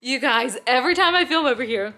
You guys, every time I film over here,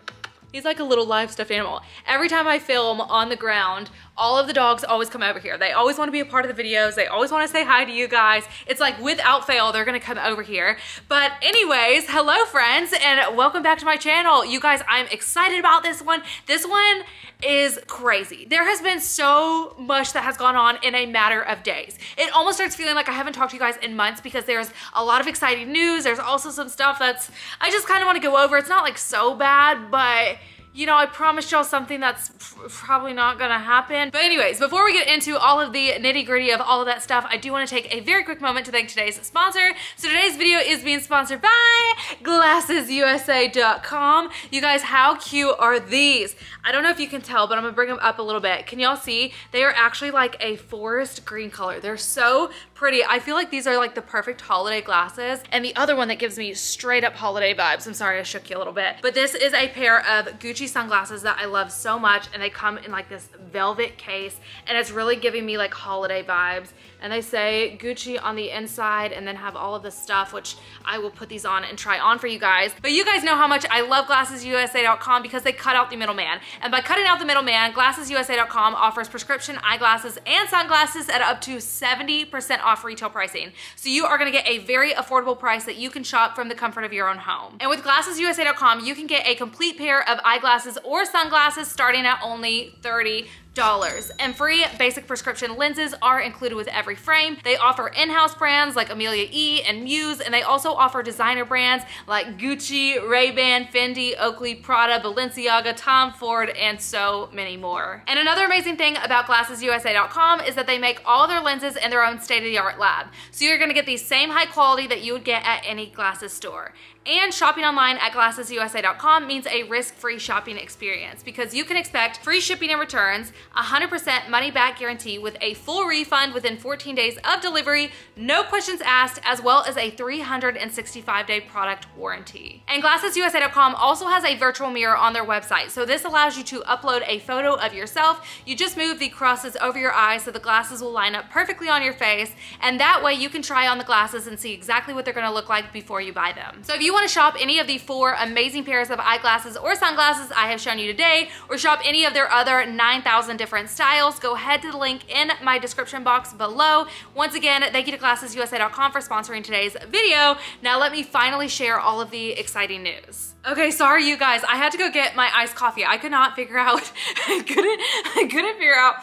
he's like a little live stuffed animal. Every time I film on the ground all of the dogs always come over here. They always wanna be a part of the videos. They always wanna say hi to you guys. It's like without fail, they're gonna come over here. But anyways, hello friends and welcome back to my channel. You guys, I'm excited about this one. This one is crazy. There has been so much that has gone on in a matter of days. It almost starts feeling like I haven't talked to you guys in months because there's a lot of exciting news. There's also some stuff that's, I just kind of want to go over. It's not like so bad, but you know, I promised y'all something that's probably not gonna happen. But anyways, before we get into all of the nitty gritty of all of that stuff, I do wanna take a very quick moment to thank today's sponsor. So today's video is being sponsored by GlassesUSA.com. You guys, how cute are these? I don't know if you can tell, but I'm gonna bring them up a little bit. Can y'all see? They are actually like a forest green color. They're so pretty. I feel like these are like the perfect holiday glasses. And the other one that gives me straight up holiday vibes, I'm sorry I shook you a little bit, but this is a pair of Gucci sunglasses that I love so much and they come in like this velvet case and it's really giving me like holiday vibes and they say Gucci on the inside and then have all of this stuff, which I will put these on and try on for you guys. But you guys know how much I love GlassesUSA.com because they cut out the middleman. And by cutting out the middleman, GlassesUSA.com offers prescription eyeglasses and sunglasses at up to 70% off retail pricing. So you are gonna get a very affordable price that you can shop from the comfort of your own home. And with GlassesUSA.com, you can get a complete pair of eyeglasses or sunglasses starting at only 30 dollars and free basic prescription lenses are included with every frame. They offer in-house brands like Amelia E and Muse and they also offer designer brands like Gucci, Ray-Ban, Fendi, Oakley, Prada, Balenciaga, Tom Ford and so many more. And another amazing thing about GlassesUSA.com is that they make all their lenses in their own state-of-the-art lab. So you're gonna get the same high quality that you would get at any glasses store. And shopping online at GlassesUSA.com means a risk-free shopping experience because you can expect free shipping and returns, 100% money back guarantee with a full refund within 14 days of delivery, no questions asked, as well as a 365 day product warranty. And GlassesUSA.com also has a virtual mirror on their website. So this allows you to upload a photo of yourself. You just move the crosses over your eyes so the glasses will line up perfectly on your face. And that way you can try on the glasses and see exactly what they're gonna look like before you buy them. So if you wanna shop any of the four amazing pairs of eyeglasses or sunglasses I have shown you today, or shop any of their other 9,000 different styles, go ahead to the link in my description box below. Once again, thank you to GlassesUSA.com for sponsoring today's video. Now let me finally share all of the exciting news. Okay, sorry you guys, I had to go get my iced coffee. I could not figure out, I couldn't, I couldn't figure out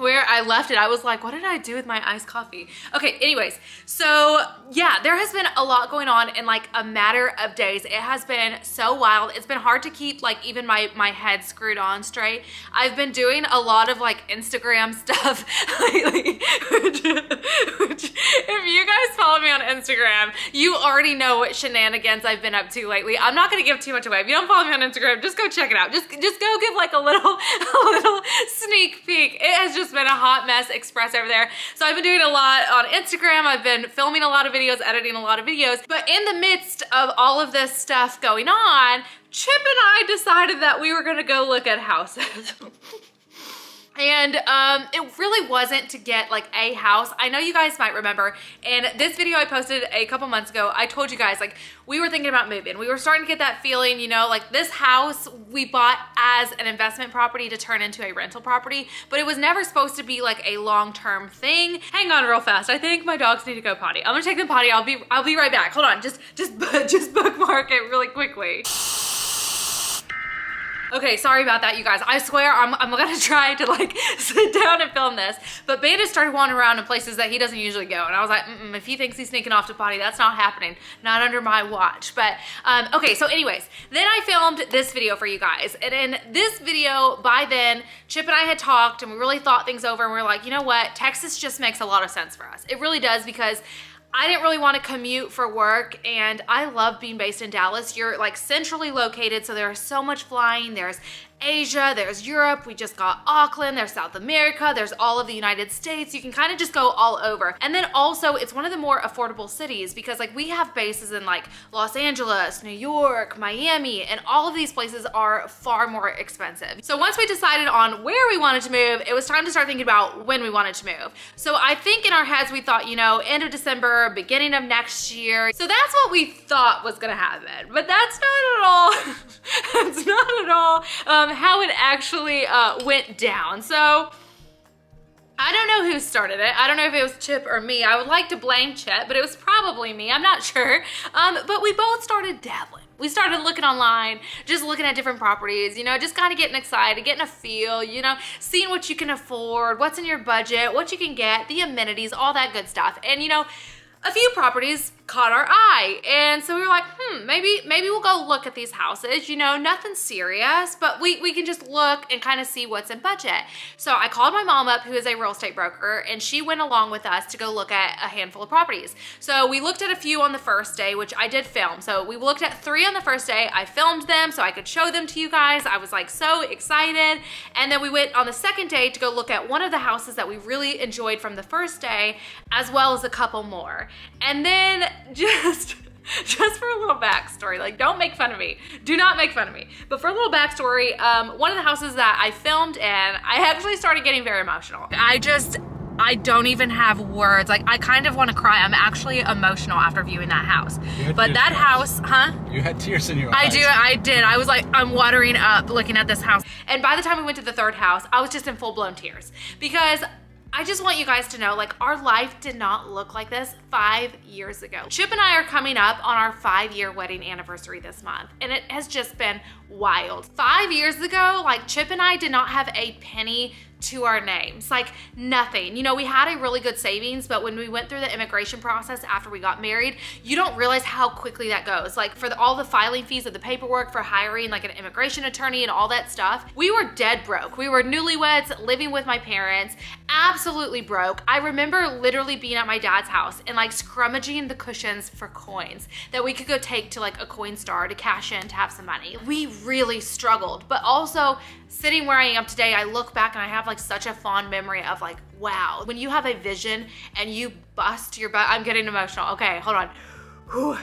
where I left it. I was like, what did I do with my iced coffee? Okay, anyways, so yeah, there has been a lot going on in like a matter of days. It has been so wild. It's been hard to keep like even my, my head screwed on straight. I've been doing a lot of like Instagram stuff lately, which, which if you guys follow me on Instagram, you already know what shenanigans I've been up to lately. I'm not gonna give too much away. If you don't follow me on Instagram, just go check it out. Just, just go give like a little, a little sneak peek. It has just been a hot mess express over there. So I've been doing a lot on Instagram. I've been filming a lot of videos, editing a lot of videos. But in the midst of all of this stuff going on, Chip and I decided that we were gonna go look at houses. And um, it really wasn't to get like a house. I know you guys might remember in this video I posted a couple months ago, I told you guys like we were thinking about moving. We were starting to get that feeling, you know, like this house we bought as an investment property to turn into a rental property, but it was never supposed to be like a long-term thing. Hang on real fast. I think my dogs need to go potty. I'm gonna take them potty. I'll be I'll be right back. Hold on. Just just just bookmark it really quickly. Okay, sorry about that, you guys. I swear I'm, I'm gonna try to like sit down and film this. But Bandit started wandering around in places that he doesn't usually go. And I was like, mm -mm, if he thinks he's sneaking off to potty, that's not happening. Not under my watch. But um, okay, so anyways, then I filmed this video for you guys. And in this video, by then, Chip and I had talked and we really thought things over and we are like, you know what? Texas just makes a lot of sense for us. It really does because I didn't really want to commute for work and I love being based in Dallas. You're like centrally located so there's so much flying. There's Asia, there's Europe, we just got Auckland, there's South America, there's all of the United States. You can kind of just go all over. And then also, it's one of the more affordable cities because like we have bases in like Los Angeles, New York, Miami, and all of these places are far more expensive. So once we decided on where we wanted to move, it was time to start thinking about when we wanted to move. So I think in our heads, we thought, you know, end of December, beginning of next year. So that's what we thought was gonna happen, but that's not at all, that's not at all um, how it actually uh, went down. So I don't know who started it. I don't know if it was Chip or me. I would like to blame Chip, but it was probably me. I'm not sure. Um, but we both started dabbling. We started looking online, just looking at different properties, you know, just kind of getting excited, getting a feel, you know, seeing what you can afford, what's in your budget, what you can get, the amenities, all that good stuff. And, you know, a few properties caught our eye. And so we were like, hmm, maybe maybe we'll go look at these houses. You know, nothing serious, but we, we can just look and kind of see what's in budget. So I called my mom up, who is a real estate broker, and she went along with us to go look at a handful of properties. So we looked at a few on the first day, which I did film. So we looked at three on the first day. I filmed them so I could show them to you guys. I was like so excited. And then we went on the second day to go look at one of the houses that we really enjoyed from the first day, as well as a couple more. And then just just for a little backstory, like don't make fun of me. Do not make fun of me. But for a little backstory, um, one of the houses that I filmed in, I actually started getting very emotional. I just, I don't even have words. Like I kind of want to cry. I'm actually emotional after viewing that house. But that house, huh? You had tears in your I eyes. I do, I did. I was like, I'm watering up looking at this house. And by the time we went to the third house, I was just in full blown tears because I just want you guys to know, like, our life did not look like this five years ago. Chip and I are coming up on our five year wedding anniversary this month, and it has just been wild. Five years ago, like, Chip and I did not have a penny to our names, like nothing. You know, we had a really good savings, but when we went through the immigration process after we got married, you don't realize how quickly that goes. Like for the, all the filing fees of the paperwork for hiring like an immigration attorney and all that stuff, we were dead broke. We were newlyweds living with my parents, absolutely broke. I remember literally being at my dad's house and scrummaging the cushions for coins that we could go take to like a Coinstar to cash in to have some money. We really struggled, but also sitting where I am today, I look back and I have like such a fond memory of like, wow, when you have a vision and you bust your butt, I'm getting emotional. Okay, hold on. Whew.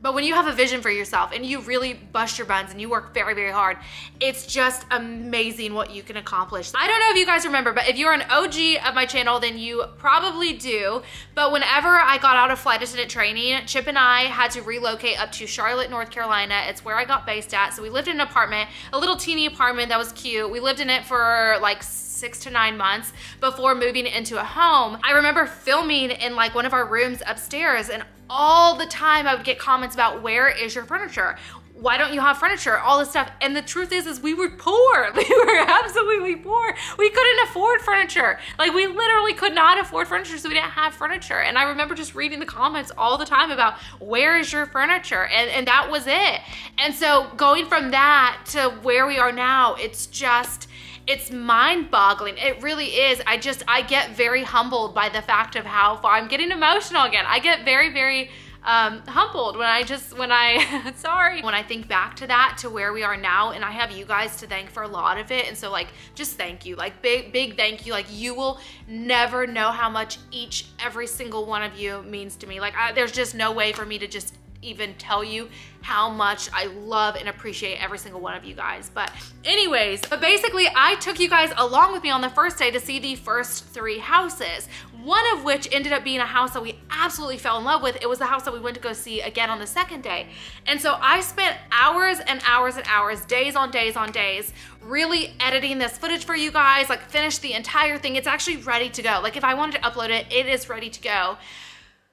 But when you have a vision for yourself and you really bust your buns and you work very, very hard, it's just amazing what you can accomplish. I don't know if you guys remember, but if you're an OG of my channel, then you probably do. But whenever I got out of flight attendant training, Chip and I had to relocate up to Charlotte, North Carolina. It's where I got based at. So we lived in an apartment, a little teeny apartment that was cute. We lived in it for like six to nine months before moving into a home. I remember filming in like one of our rooms upstairs and all the time I would get comments about where is your furniture? why don't you have furniture? All this stuff. And the truth is is we were poor. We were absolutely poor. We couldn't afford furniture. Like we literally could not afford furniture so we didn't have furniture. And i remember just reading the comments all the time about where is your furniture? And and that was it. And so going from that to where we are now it's just it's mind boggling. It really is. I just, I get very humbled by the fact of how far I'm getting emotional again. I get very, very um, humbled when I just, when I, sorry, when I think back to that, to where we are now, and I have you guys to thank for a lot of it. And so like, just thank you, like big, big thank you. Like you will never know how much each, every single one of you means to me. Like I, there's just no way for me to just even tell you how much I love and appreciate every single one of you guys. But anyways, but basically I took you guys along with me on the first day to see the first three houses. One of which ended up being a house that we absolutely fell in love with. It was the house that we went to go see again on the second day. And so I spent hours and hours and hours, days on days on days, really editing this footage for you guys, like finished the entire thing. It's actually ready to go. Like if I wanted to upload it, it is ready to go.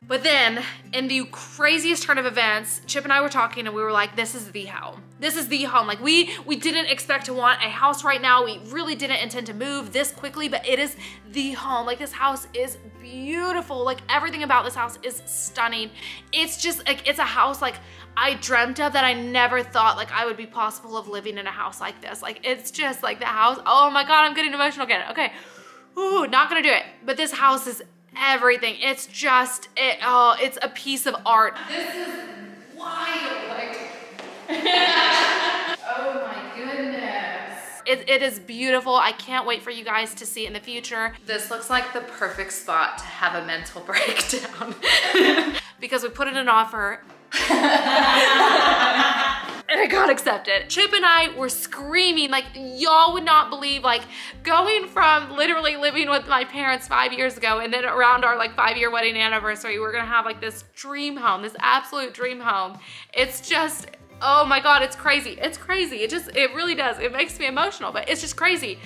But then, in the craziest turn of events, Chip and I were talking and we were like, this is the home. This is the home. Like we we didn't expect to want a house right now. We really didn't intend to move this quickly, but it is the home. Like this house is beautiful. Like everything about this house is stunning. It's just like it's a house like I dreamt of that I never thought like I would be possible of living in a house like this. Like it's just like the house. Oh my god, I'm getting emotional again. Okay. Ooh, not gonna do it. But this house is everything. It's just, it, oh, it's a piece of art. This is wild. Like, oh my goodness. It, it is beautiful. I can't wait for you guys to see it in the future. This looks like the perfect spot to have a mental breakdown because we put in an offer and I got accepted. Chip and I were screaming, like y'all would not believe, like going from literally living with my parents five years ago and then around our like five year wedding anniversary, we're gonna have like this dream home, this absolute dream home. It's just, oh my God, it's crazy. It's crazy. It just, it really does. It makes me emotional, but it's just crazy.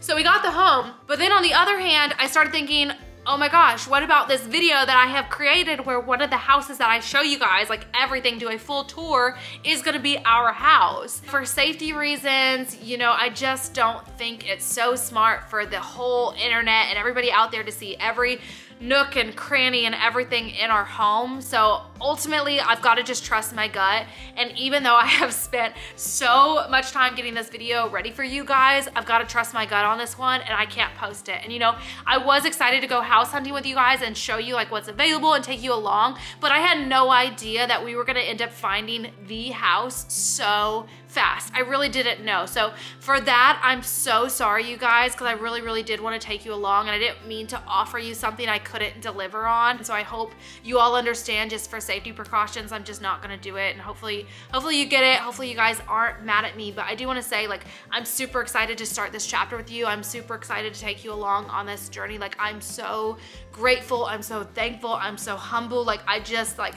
So we got the home, but then on the other hand, I started thinking, oh my gosh, what about this video that I have created where one of the houses that I show you guys, like everything, do a full tour, is gonna be our house. For safety reasons, you know, I just don't think it's so smart for the whole internet and everybody out there to see every nook and cranny and everything in our home. So ultimately, I've got to just trust my gut. And even though I have spent so much time getting this video ready for you guys, I've got to trust my gut on this one and I can't post it. And you know, I was excited to go house hunting with you guys and show you like what's available and take you along, but I had no idea that we were gonna end up finding the house so fast. I really didn't know. So for that, I'm so sorry you guys because I really, really did want to take you along and I didn't mean to offer you something I couldn't deliver on. So I hope you all understand just for safety precautions, I'm just not to do it. And hopefully, hopefully you get it. Hopefully you guys aren't mad at me, but I do want to say like, I'm super excited to start this chapter with you. I'm super excited to take you along on this journey. Like I'm so grateful. I'm so thankful. I'm so humble. Like I just like,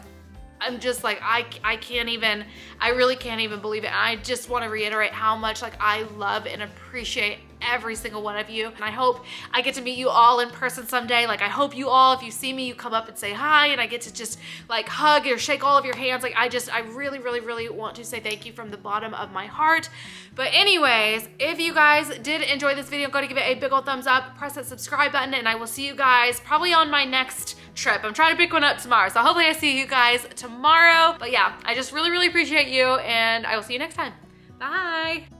I'm just like, I, I can't even, I really can't even believe it. And I just want to reiterate how much like I love and appreciate every single one of you. And I hope I get to meet you all in person someday. Like I hope you all, if you see me, you come up and say hi and I get to just like hug or shake all of your hands. Like I just, I really, really, really want to say thank you from the bottom of my heart. But anyways, if you guys did enjoy this video, go to give it a big old thumbs up, press that subscribe button, and I will see you guys probably on my next trip. I'm trying to pick one up tomorrow. So hopefully I see you guys tomorrow. But yeah, I just really, really appreciate you and I will see you next time. Bye.